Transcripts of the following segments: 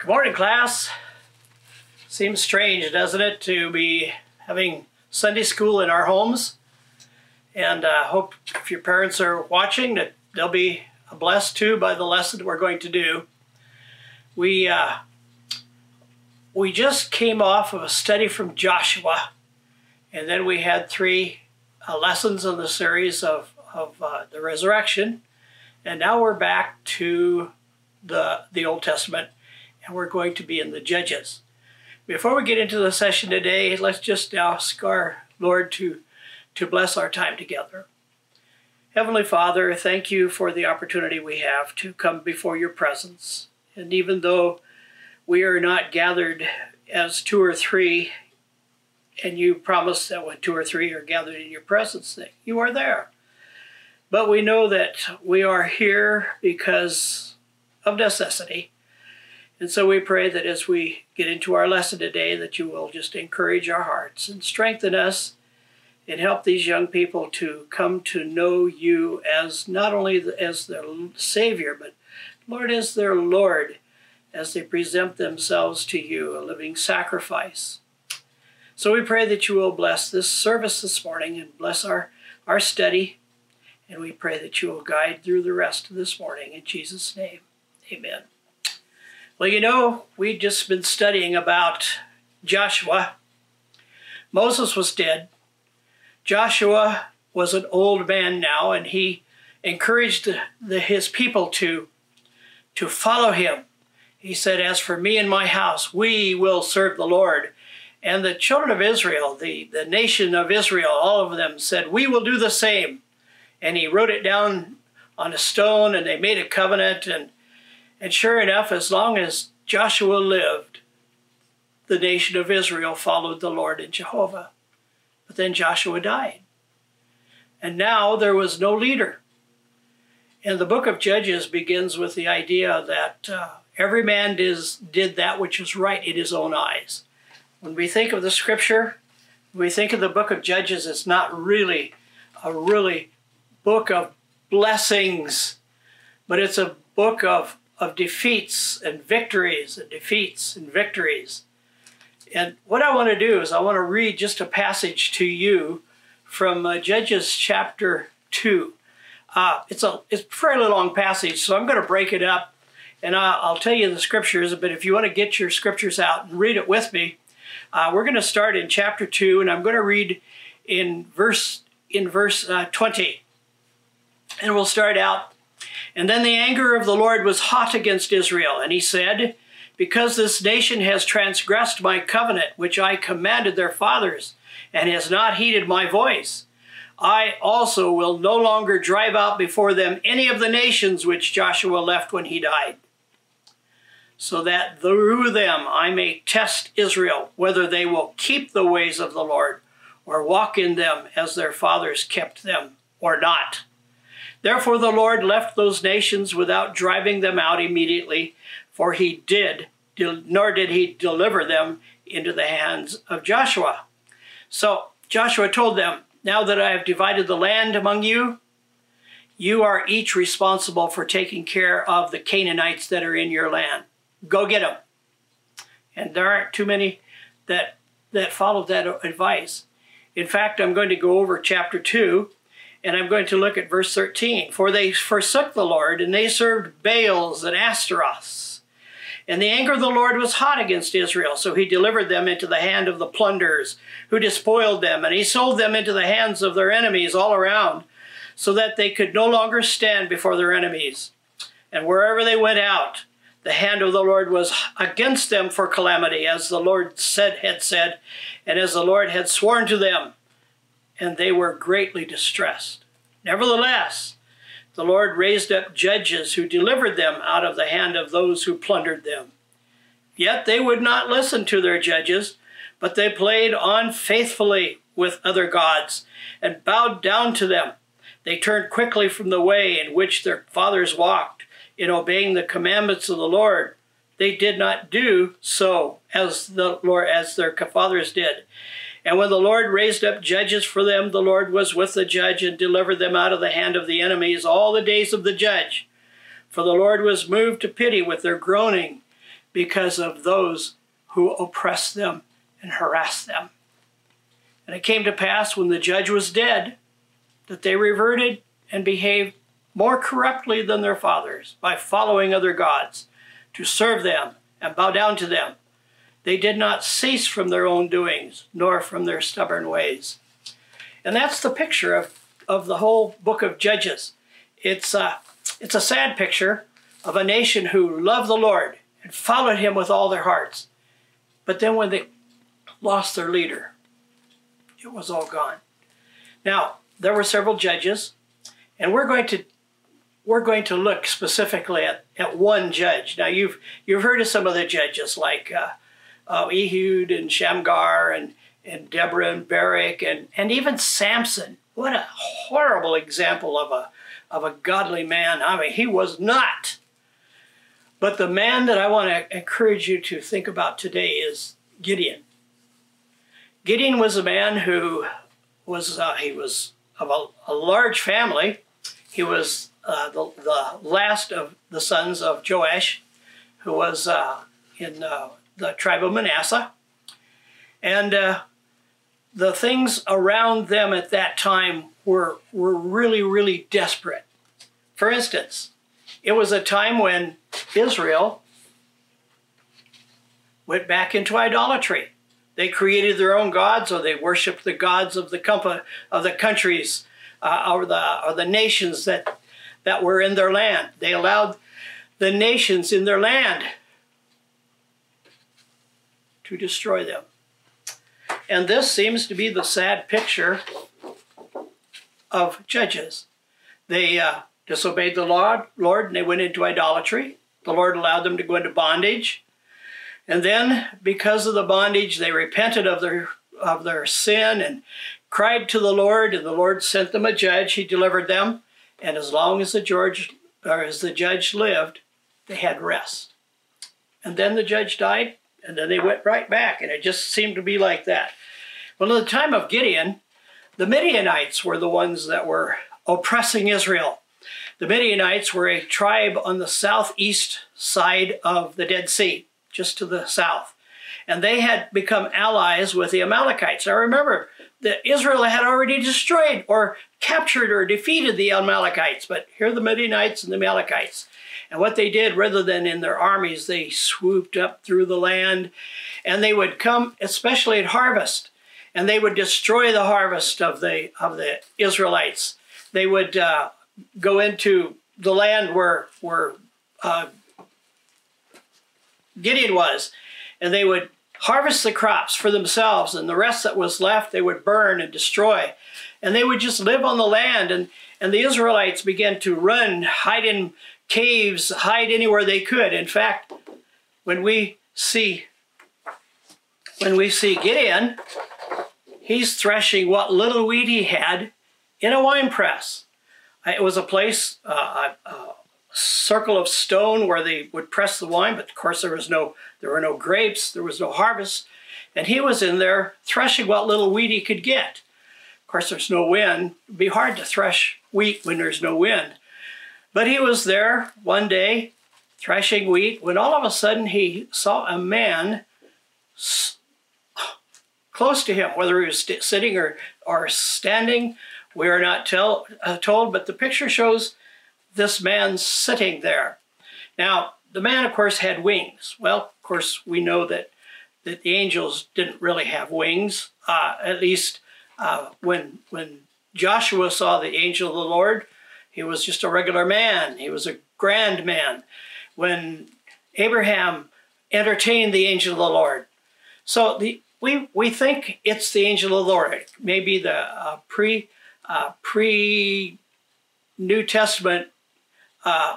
Good morning, class. Seems strange, doesn't it, to be having Sunday school in our homes? And I uh, hope if your parents are watching that they'll be blessed too by the lesson we're going to do. We, uh, we just came off of a study from Joshua, and then we had three uh, lessons in the series of, of uh, the resurrection. And now we're back to the, the Old Testament and we're going to be in the Judges. Before we get into the session today, let's just ask our Lord to, to bless our time together. Heavenly Father, thank you for the opportunity we have to come before your presence. And even though we are not gathered as two or three, and you promise that when two or three are gathered in your presence, that you are there. But we know that we are here because of necessity and so we pray that as we get into our lesson today, that you will just encourage our hearts and strengthen us and help these young people to come to know you as not only as their Savior, but Lord, as their Lord, as they present themselves to you, a living sacrifice. So we pray that you will bless this service this morning and bless our, our study. And we pray that you will guide through the rest of this morning. In Jesus' name, amen. Well, you know, we've just been studying about Joshua. Moses was dead. Joshua was an old man now, and he encouraged the, the, his people to, to follow him. He said, As for me and my house, we will serve the Lord. And the children of Israel, the, the nation of Israel, all of them said, We will do the same. And he wrote it down on a stone, and they made a covenant, and and sure enough, as long as Joshua lived, the nation of Israel followed the Lord and Jehovah. But then Joshua died. And now there was no leader. And the book of Judges begins with the idea that uh, every man is, did that which was right in his own eyes. When we think of the scripture, we think of the book of Judges, it's not really a really book of blessings, but it's a book of of defeats and victories and defeats and victories. And what I want to do is I want to read just a passage to you from uh, Judges chapter 2. Uh, it's a it's a fairly long passage, so I'm going to break it up and I'll tell you the scriptures, but if you want to get your scriptures out and read it with me, uh, we're going to start in chapter 2 and I'm going to read in verse in verse uh, 20. And we'll start out and then the anger of the Lord was hot against Israel, and he said, Because this nation has transgressed my covenant, which I commanded their fathers, and has not heeded my voice, I also will no longer drive out before them any of the nations which Joshua left when he died, so that through them I may test Israel, whether they will keep the ways of the Lord, or walk in them as their fathers kept them, or not. Therefore the Lord left those nations without driving them out immediately, for he did, nor did he deliver them into the hands of Joshua. So Joshua told them, Now that I have divided the land among you, you are each responsible for taking care of the Canaanites that are in your land. Go get them. And there aren't too many that, that followed that advice. In fact, I'm going to go over chapter 2 and I'm going to look at verse 13. For they forsook the Lord, and they served Baals and Ashtaroths. And the anger of the Lord was hot against Israel, so he delivered them into the hand of the plunderers, who despoiled them, and he sold them into the hands of their enemies all around, so that they could no longer stand before their enemies. And wherever they went out, the hand of the Lord was against them for calamity, as the Lord said had said, and as the Lord had sworn to them and they were greatly distressed. Nevertheless, the Lord raised up judges who delivered them out of the hand of those who plundered them. Yet they would not listen to their judges, but they played on faithfully with other gods and bowed down to them. They turned quickly from the way in which their fathers walked in obeying the commandments of the Lord. They did not do so as the Lord as their fathers did. And when the Lord raised up judges for them, the Lord was with the judge and delivered them out of the hand of the enemies all the days of the judge. For the Lord was moved to pity with their groaning, because of those who oppressed them and harassed them. And it came to pass when the judge was dead that they reverted and behaved more corruptly than their fathers by following other gods to serve them and bow down to them. They did not cease from their own doings, nor from their stubborn ways. And that's the picture of, of the whole book of Judges. It's a, it's a sad picture of a nation who loved the Lord and followed him with all their hearts. But then when they lost their leader, it was all gone. Now, there were several judges, and we're going to we're going to look specifically at, at one judge. Now, you've you've heard of some of the judges like uh, uh, Ehud and Shamgar and and Deborah and Barak and and even Samson. What a horrible example of a of a godly man. I mean, he was not. But the man that I want to encourage you to think about today is Gideon. Gideon was a man who was uh, he was of a, a, large family. He was uh, the, the last of the sons of Joash, who was uh, in uh, the tribe of Manasseh. And uh, the things around them at that time were, were really, really desperate. For instance, it was a time when Israel went back into idolatry. They created their own gods, or they worshipped the gods of the of the countries uh, or the or the nations that that were in their land. They allowed the nations in their land to destroy them. And this seems to be the sad picture of judges. They uh, disobeyed the Lord, Lord and they went into idolatry. The Lord allowed them to go into bondage. And then, because of the bondage, they repented of their, of their sin and cried to the Lord, and the Lord sent them a judge. He delivered them. And as long as the judge, or as the judge lived, they had rest. And then the judge died, and then they went right back, and it just seemed to be like that. Well, at the time of Gideon, the Midianites were the ones that were oppressing Israel. The Midianites were a tribe on the southeast side of the Dead Sea, just to the south. And they had become allies with the Amalekites. Now remember, that Israel had already destroyed or captured or defeated the Amalekites, but here the Midianites and the Amalekites. And what they did, rather than in their armies, they swooped up through the land and they would come, especially at harvest, and they would destroy the harvest of the, of the Israelites. They would uh, go into the land where, where uh, Gideon was, and they would harvest the crops for themselves, and the rest that was left they would burn and destroy. And they would just live on the land, and, and the Israelites began to run, hide in caves, hide anywhere they could. In fact, when we see when we see Gideon, he's threshing what little wheat he had in a wine press. It was a place, uh, a, a, circle of stone where they would press the wine, but of course there was no, there were no grapes, there was no harvest, and he was in there threshing what little wheat he could get. Of course, there's no wind. It'd be hard to thresh wheat when there's no wind. But he was there one day threshing wheat when all of a sudden he saw a man close to him, whether he was sitting or, or standing, we are not tell, uh, told, but the picture shows this man sitting there. Now, the man, of course, had wings. Well, of course, we know that, that the angels didn't really have wings. Uh, at least uh, when, when Joshua saw the angel of the Lord, he was just a regular man. He was a grand man. When Abraham entertained the angel of the Lord. So the, we, we think it's the angel of the Lord. Maybe the uh, pre, uh, pre New Testament uh,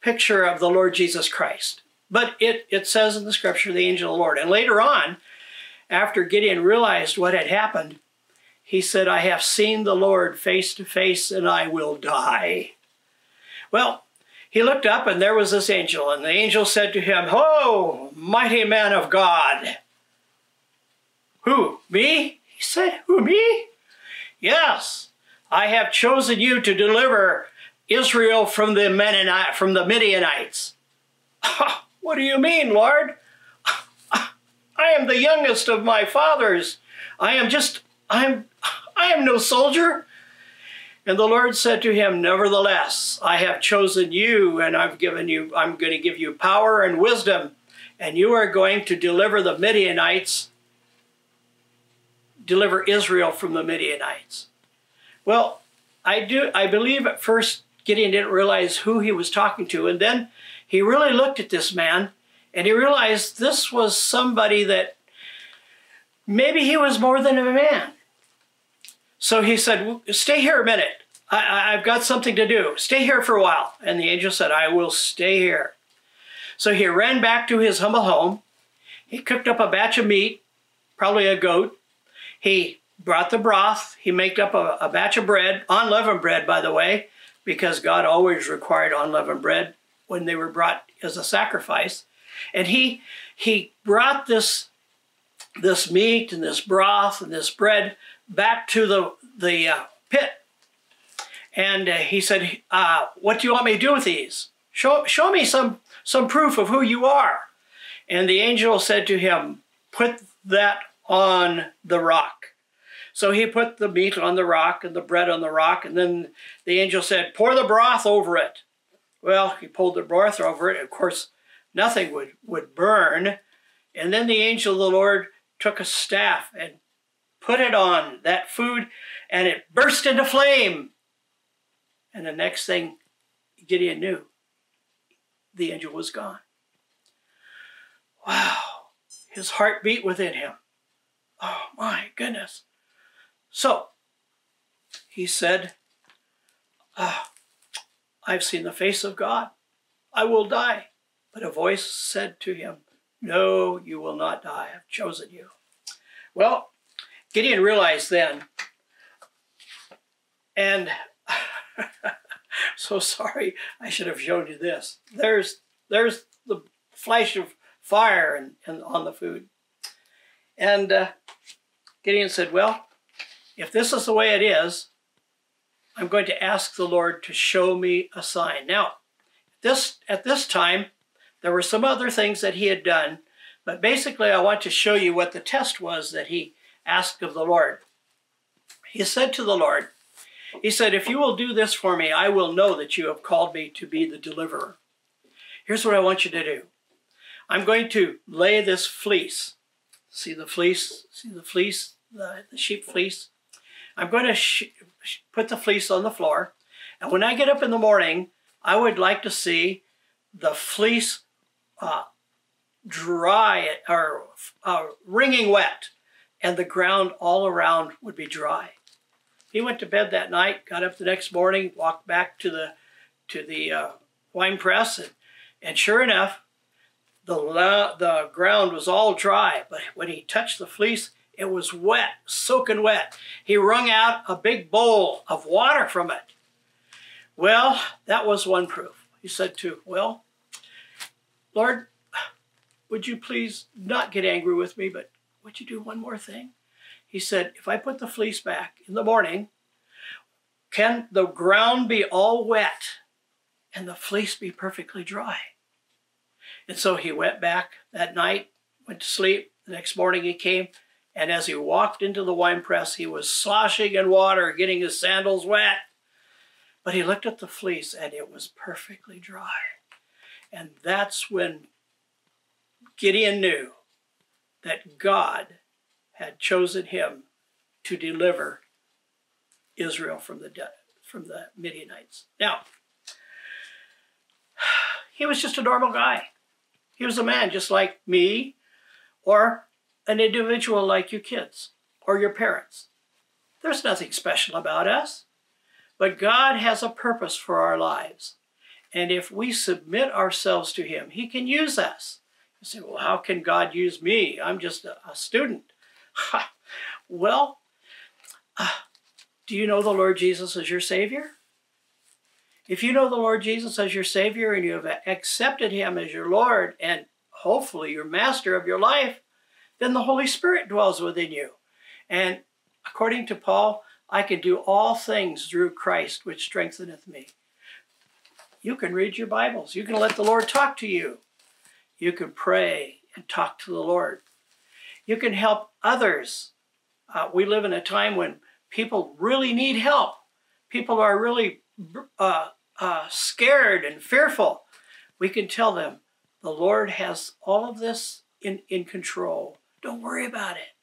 picture of the Lord Jesus Christ. But it, it says in the scripture, the angel of the Lord. And later on, after Gideon realized what had happened, he said, I have seen the Lord face to face and I will die. Well, he looked up and there was this angel, and the angel said to him, Ho, mighty man of God. Who, me? He said, Who, me? Yes, I have chosen you to deliver Israel from the Mennonite, from the Midianites. What do you mean, Lord? I am the youngest of my fathers. I am just, I am, I am no soldier. And the Lord said to him, Nevertheless, I have chosen you, and I've given you, I'm going to give you power and wisdom, and you are going to deliver the Midianites, deliver Israel from the Midianites. Well, I do I believe at first Gideon didn't realize who he was talking to, and then he really looked at this man and he realized this was somebody that maybe he was more than a man. So he said, Stay here a minute. I, have got something to do. Stay here for a while. And the angel said, I will stay here. So he ran back to his humble home. He cooked up a batch of meat, probably a goat. He brought the broth. He made up a, a batch of bread, unleavened bread, by the way, because God always required unleavened bread when they were brought as a sacrifice. And he he brought this this meat and this broth and this bread back to the the uh, pit. And uh, he said, uh, "What do you want me to do with these? Show show me some some proof of who you are." And the angel said to him, "Put that on the rock." So he put the meat on the rock and the bread on the rock, and then the angel said, Pour the broth over it. Well, he poured the broth over it. Of course, nothing would, would burn. And then the angel of the Lord took a staff and put it on that food, and it burst into flame. And the next thing Gideon knew, the angel was gone. Wow, his heart beat within him. Oh my goodness. So, he said, ah, I've seen the face of God. I will die. But a voice said to him, No, you will not die. I've chosen you. Well, Gideon realized then, and so sorry, I should have shown you this. There's there's the flash of fire and, and on the food. And uh, Gideon said, Well, if this is the way it is, I'm going to ask the Lord to show me a sign. Now, this at this time, there were some other things that he had done, but basically I want to show you what the test was that he asked of the Lord. He said to the Lord, he said, if you will do this for me, I will know that you have called me to be the deliverer. Here's what I want you to do. I'm going to lay this fleece. See the fleece? See the fleece? The, the sheep fleece? I'm going to put the fleece on the floor. And when I get up in the morning, I would like to see the fleece uh, dry or uh, wringing wet, and the ground all around would be dry. He went to bed that night, got up the next morning, walked back to the to the uh, wine press, and, and sure enough, the the ground was all dry. But when he touched the fleece, it was wet, soaking wet. He wrung out a big bowl of water from it. Well, that was one proof. He said to, well, Lord, would you please not get angry with me, but would you do one more thing? He said, if I put the fleece back in the morning, can the ground be all wet and the fleece be perfectly dry? And so he went back that night, went to sleep. The next morning he came, and as he walked into the wine press, he was sloshing in water, getting his sandals wet. But he looked at the fleece and it was perfectly dry. And that's when Gideon knew that God had chosen him to deliver Israel from the from the Midianites. Now, he was just a normal guy. He was a man just like me or an individual like you kids or your parents. There's nothing special about us, but God has a purpose for our lives. And if we submit ourselves to Him, He can use us. You say, well, how can God use me? I'm just a, a student. well, uh, do you know the Lord Jesus as your Savior? If you know the Lord Jesus as your Savior and you have accepted Him as your Lord and hopefully your master of your life, then the Holy Spirit dwells within you. And according to Paul, I can do all things through Christ, which strengtheneth me. You can read your Bibles. You can let the Lord talk to you. You can pray and talk to the Lord. You can help others. Uh, we live in a time when people really need help. People are really uh, uh, scared and fearful. We can tell them the Lord has all of this in, in control. Don't worry about it.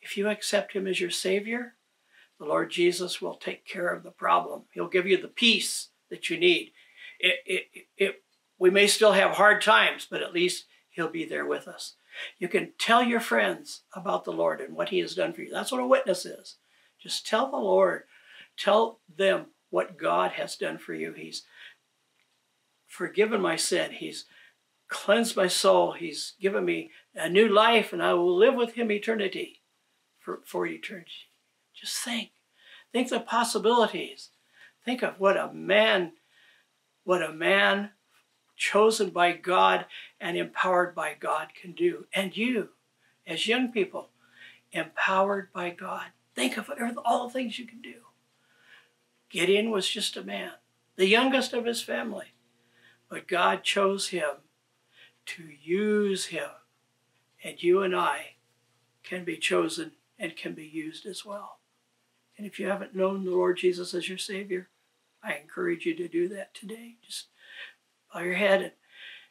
If you accept Him as your Savior, the Lord Jesus will take care of the problem. He'll give you the peace that you need. It, it, it, we may still have hard times, but at least He'll be there with us. You can tell your friends about the Lord and what He has done for you. That's what a witness is. Just tell the Lord, tell them what God has done for you. He's forgiven my sin. He's cleansed my soul. He's given me a new life, and I will live with Him eternity for, for eternity. Just think. Think the possibilities. Think of what a man, what a man chosen by God and empowered by God can do. And you, as young people, empowered by God. Think of all the things you can do. Gideon was just a man, the youngest of his family. But God chose him to use him. And you and I can be chosen and can be used as well. And if you haven't known the Lord Jesus as your Savior, I encourage you to do that today. Just bow your head and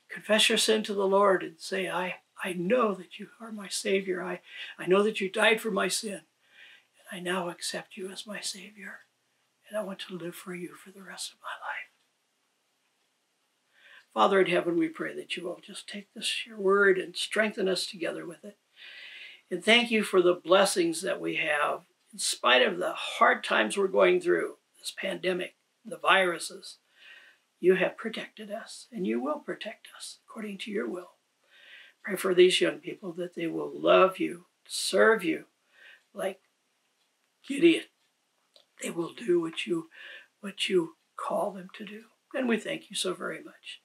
confess your sin to the Lord and say, I, I know that you are my Savior. I, I know that you died for my sin. And I now accept you as my Savior. And I want to live for you for the rest of my life. Father in heaven, we pray that you will just take this, your word, and strengthen us together with it. And thank you for the blessings that we have in spite of the hard times we're going through, this pandemic, the viruses, you have protected us and you will protect us according to your will. Pray for these young people that they will love you, serve you like Gideon. They will do what you what you call them to do. And we thank you so very much.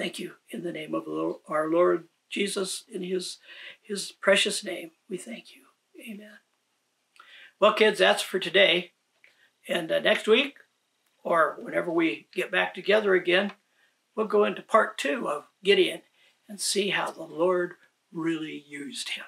Thank you in the name of our Lord Jesus, in his, his precious name, we thank you. Amen. Well, kids, that's for today. And uh, next week, or whenever we get back together again, we'll go into part two of Gideon and see how the Lord really used him.